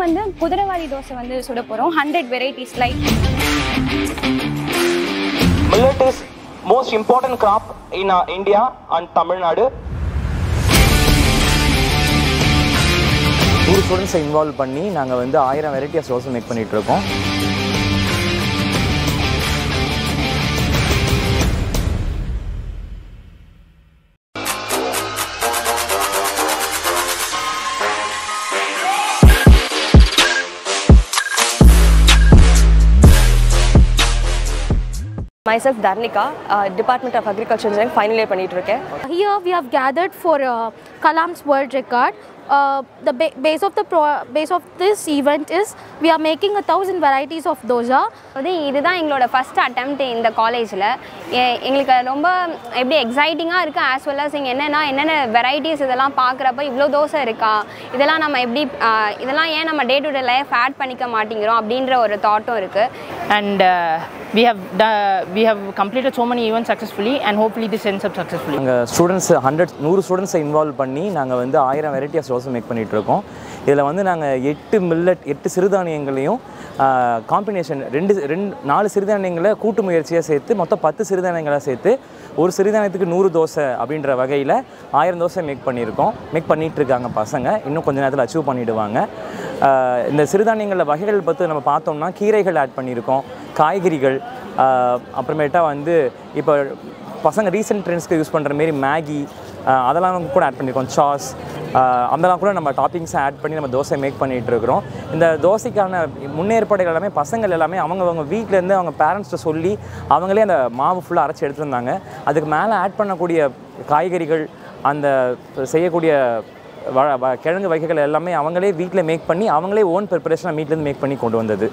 வந்து குதிரைவாலி தோசை வந்து சுட போகிறோம் hundred varieties like Millet is most important crop in uh, India and Tamil Nadu. நூறு ஸ்டூடெண்ட்ஸை இன்வால்வ் பண்ணி நாங்கள் வந்து ஆயிரம் வெரைட்டி ஆஃப் தோசை மேக் பண்ணிட்டு myself Dharnika, uh, Department of Agriculture Engineering, final year பண்ணிட்டு இருக்கேன் Here we have gathered for uh, Kalam's world record. Uh, the ba- base of the pro- base of this event is we are making a thousand varieties of dosa. வந்து இதுதான் எங்களோட first attempt இந்த காலேஜில் எங்களுக்கு ரொம்ப எப்படி எக்ஸைட்டிங்காக இருக்குது as well as இங்கே என்னென்னா என்னென்ன வெரைட்டிஸ் இதெல்லாம் பார்க்குறப்ப இவ்வளோ தோசை இருக்கா இதெல்லாம் நம்ம எப்படி இதெல்லாம் ஏன் நம்ம day to day life add பண்ணிக்க மாட்டேங்கிறோம் அப்படின்ற ஒரு தாட்டும் இருக்குது and uh, we have ட we have completed so many events successfully and hopefully this ends up successfully. நாங்கள் ஸ்டூடெண்ட்ஸ் ஹண்ட்ரட் நூறு ஸ்டூடெண்ட்ஸை இன்வால்வ் பண்ணி நாங்கள் வந்து ஆயிரம் வெரைட்டி ஆஃப் தோசை மேக் பண்ணிட்டு இருக்கோம். இதில் வந்து நாங்கள் எட்டு மில்லட் எட்டு சிறுதானியங்களையும் காம்பினேஷன் ரெண்டு ரெண்டு நாலு சிறுதானியங்களை கூட்டு முயற்சியாக சேர்த்து மொத்தம் பத்து சிறுதானியங்களை சேர்த்து ஒரு சிறுதானியத்துக்கு நூறு தோசை அப்படின்ற வகையில் ஆயிரம் தோசை மேக் பண்ணியிருக்கோம். மேக் பண்ணிகிட்டு இருக்காங்க பசங்க. இன்னும் கொஞ்ச நேரத்தில் அச்சீவ் பண்ணிவிடுவாங்க இந்த சிறுதானியங்களில் வகைகள் பற்றி நம்ம பார்த்தோம்னா கீரைகள் ஆட் பண்ணியிருக்கோம் காய்கறிகள் அப்புறமேட்டா வந்து இப்போ பசங்க ரீசெண்ட் ட்ரெண்ட்ஸ்க்கு யூஸ் பண்ணுற மாரி மேகி அதெல்லாம் கூட ஆட் பண்ணியிருக்கோம் சாஸ் அதெல்லாம் கூட நம்ம டாப்பிங்ஸை ஆட் பண்ணி நம்ம தோசை மேக் பண்ணிகிட்டு இருக்கிறோம். இந்த தோசைக்கான முன்னேற்பாடுகள் எல்லாமே பசங்கள் எல்லாமே அவங்க அவங்க வீட்டிலேருந்து அவங்க பேரண்ட்ஸ்கிட்ட சொல்லி அவங்களே அந்த மாவு ஃபுல்லாக அரைச்சி எடுத்துருந்தாங்க அதுக்கு மேலே ஆட் பண்ணக்கூடிய காய்கறிகள் அந்த செய்யக்கூடிய கிழங்கு வகைகள் எல்லாமே அவங்களே வீட்டில் மேக் பண்ணி அவங்களே ஓன் ப்ரிப்பரேஷனாக வீட்டிலேருந்து மேக் பண்ணி கொண்டு வந்தது.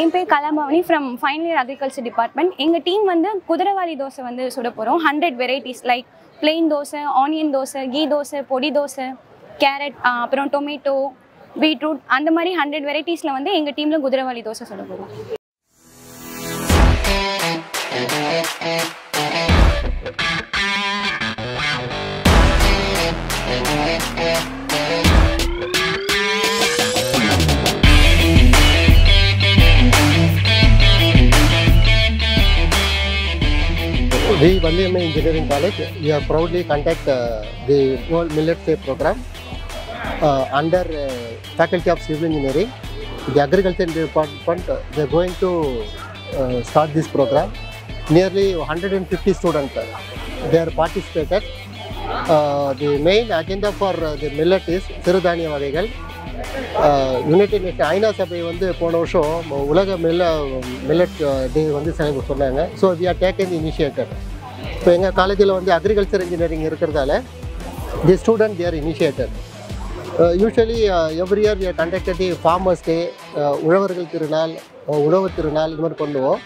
என் பேர் Kalabavani. From final year agriculture department எங்கள் டீம் வந்து குதிரைவாலி தோசை வந்து சுட போகிறோம் hundred varieties like plain dosa onion dosa ghee dosa பொடி தோசை கேரட் அப்புறம் டொமேட்டோ பீட்ரூட் அந்த மாதிரி ஹண்ட்ரட் வெரைட்டிஸில் வந்து எங்கள் டீமில் குதிரைவாளி தோசை சொல்ல போகிறோம் We, Valliyamma Engineering College, we are proudly conduct uh, the World Millet Day program uh, under uh, Faculty of Civil Engineering. The Agriculture Department, they're going to uh, start this program. Nearly 150 students, uh, they are participated. Uh, the main agenda for uh, the millet is சிறுதானிய வகைகள் United nation ஐநா சபை வந்து போன வருஷம் உலக மில்ல millet day வந்து செலவு சொன்னாங்க so we are taken initiated இப்போ எங்கள் காலேஜில் வந்து அக்ரிகல்ச்சர் இன்ஜினியரிங் இருக்கிறதால the student their initiated usually every year we conducted the farmers day உழவர்கள் திருநாள் uh, உழவு திருநாள் இது மாதிரி பண்ணுவோம்.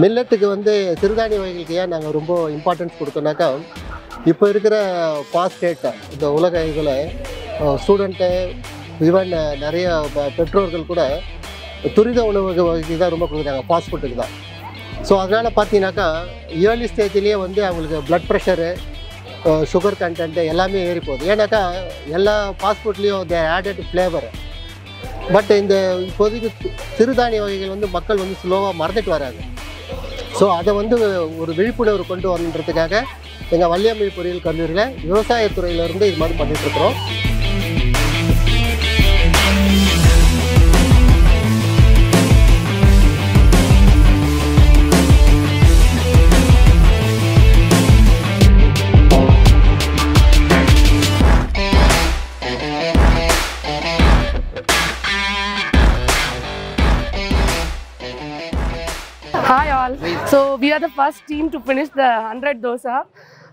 மில்லட்டுக்கு வந்து சிறுதானிய வகைகளுக்கு ஏன் நாங்கள் ரொம்ப இம்பார்ட்டன்ஸ் கொடுத்தோனாக்கா இப்போ இருக்கிற பாஸ்டேட் இந்த உலக இதில் ஸ்டூடெண்ட்டு ஈவன் நிறைய பெற்றோர்கள் கூட துரித உணவு வகைக்கு தான் ரொம்ப கொடுக்குறாங்க ஃபாஸ்ட் ஃபுட்டுக்கு தான். ஸோ அதனால் பார்த்தீங்கன்னாக்கா ஏர்லி ஸ்டேஜ்லேயே வந்து அவங்களுக்கு ப்ளட் ப்ரெஷரு சுகர் கண்டென்ட்டு எல்லாமே ஏறி போகுது. ஏன்னாக்கா எல்லா fast they added flavour but இந்த இப்போதைக்கு சிறுதானிய வகைகள் வந்து மக்கள் வந்து ஸ்லோவாக மறந்துட்டு வராங்க. ஸோ அதை வந்து ஒரு விழிப்புணர்வு கொண்டு வரணுன்றதுக்காக எங்கள் வள்ளியம்மை பொறியியல் கல்லூரியில் விவசாயத்துறையிலேருந்து இது மாதிரி பண்ணிகிட்ருக்குறோம் Hi all. So we are the first team to finish the 100 dosa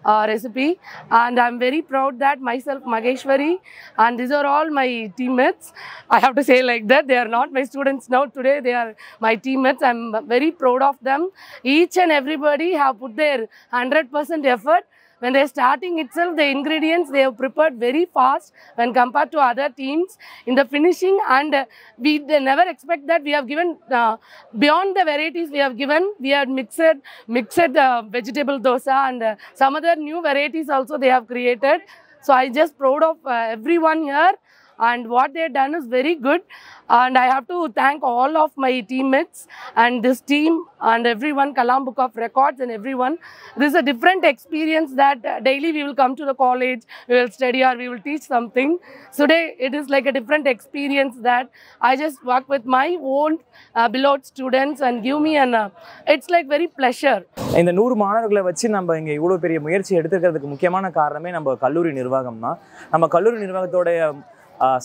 uh, recipe and I'm very proud that myself Mageshwari and these are all my teammates. I have to say like that they are not my students now today they are my teammates. I'm very proud of them. Each and everybody have put their 100% effort when they're starting itself, the ingredients they have prepared very fast when compared to other teams in the finishing. And uh, we never expect that we have given uh, beyond the varieties we have given. We have mixed mixed uh, vegetable dosa and uh, some other new varieties also they have created. So I just proud of uh, everyone here and what they have done is very good and i have to thank all of my teammates and this team and everyone kalam book of records and everyone this is a different experience that daily we will come to the college we will study or we will teach something today it is like a different experience that i just work with my own uh, beloved students and give me an uh, it's like very pleasure இந்த நூறு மாணவர்களை வச்சு நம்ம இங்கே இவ்வளோ பெரிய முயற்சி எடுத்துக்கிறதுக்கு முக்கியமான காரணமே நம்ம கல்லூரி நிர்வாகம் தான் நம்ம கல்லூரி நிர்வாகத்தோடைய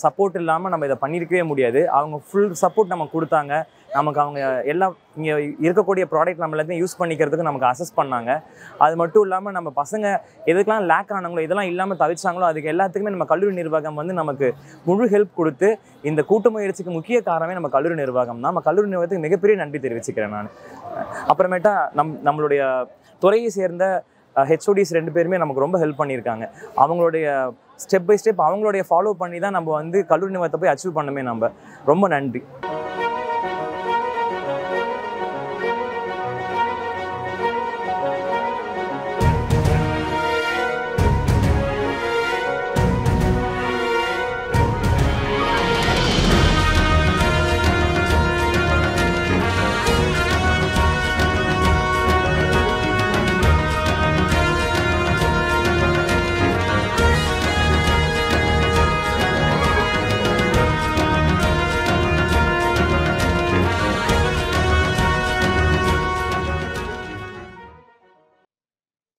சப்போர்ட் இல்லாமல் நம்ம இதை பண்ணியிருக்கவே முடியாது. அவங்க ஃபுல் சப்போர்ட் நமக்கு கொடுத்தாங்க. நமக்கு அவங்க எல்லாம் இங்கே இருக்கக்கூடிய ப்ராடக்ட் நம்ம எல்லாத்தையும் யூஸ் பண்ணிக்கிறதுக்கு நமக்கு அசஸ் பண்ணாங்க. அது மட்டும் இல்லாமல் நம்ம பசங்க எதுக்கெல்லாம் லேக் ஆனாங்களோ இதெல்லாம் இல்லாமல் தவிச்சாங்களோ அதுக்கு எல்லாத்துக்குமே நம்ம கல்லூரி நிர்வாகம் வந்து நமக்கு முழு ஹெல்ப் கொடுத்து இந்த கூட்டு முயற்சிக்கு முக்கிய காரணமே நம்ம கல்லூரி நிர்வாகம் தான். நம்ம கல்லூரி நிர்வாகத்துக்கு மிகப்பெரிய நன்றி தெரிவிச்சுக்கிறேன் நான். அப்புறமேட்டா நம் நம்மளுடைய துறையை சேர்ந்த ஹெச்ஓடிஸ் ரெண்டு பேருமே நமக்கு ரொம்ப ஹெல்ப் பண்ணியிருக்காங்க. அவங்களுடைய ஸ்டெப் பை ஸ்டெப் அவங்களுடைய ஃபாலோ பண்ணி தான் நம்ம வந்து கல்லூரி நிறுவனத்தை போய் அச்சீவ் பண்ணுமே நம்ம. ரொம்ப நன்றி.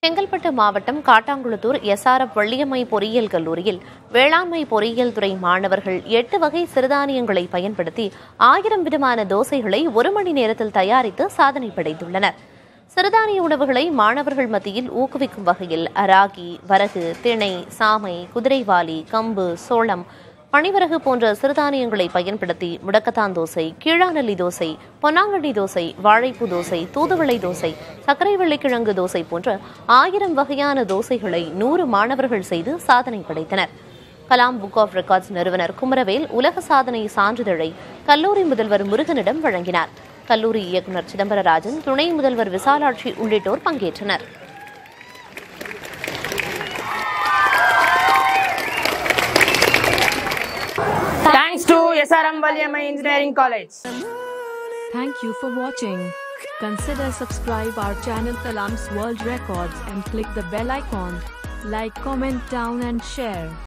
செங்கல்பட்டு மாவட்டம் காட்டாங்குளத்தூர் எஸ்ஆர்எஃப் வள்ளியம்மை பொறியியல் கல்லூரியில் வேளாண்மை பொறியியல் துறை மாணவர்கள் எட்டு வகை சிறுதானியங்களை பயன்படுத்தி ஆயிரம் விதமான தோசைகளை ஒரு மணி நேரத்தில் தயாரித்து சாதனை படைத்துள்ளனர். சிறுதானிய உணவுகளை மாணவர்கள் மத்தியில் ஊக்குவிக்கும் வகையில் ராகி வரகு திணை சாமை குதிரைவாலி கம்பு சோளம் பனிவரகு போன்ற சிறுதானியங்களை பயன்படுத்தி முடக்கத்தான் தோசை கீழாநெல்லி தோசை பொன்னாங்கண்ணி தோசை வாழைப்பூ தோசை தூதுவளை தோசை சர்க்கரை வெள்ளிக்கிழங்கு தோசை போன்ற ஆயிரம் வகையான தோசைகளை நூறு மாணவர்கள் செய்து சாதனை படைத்தனர். கலாம் புக் ஆஃப் ரெக்கார்ட்ஸ் நிறுவனர் குமரவேல் உலக சாதனை சான்றிதழை கல்லூரி முதல்வர் முருகனிடம் வழங்கினார். கல்லூரி இயக்குநர் சிதம்பரராஜன் துணை முதல்வர் விசாலாட்சி உள்ளிட்டோர் பங்கேற்றனர். SRM Valiamma Engineering College. Thank you for watching. Consider subscribe our channel Kalam's World Records and click the bell icon. Like, comment down and share.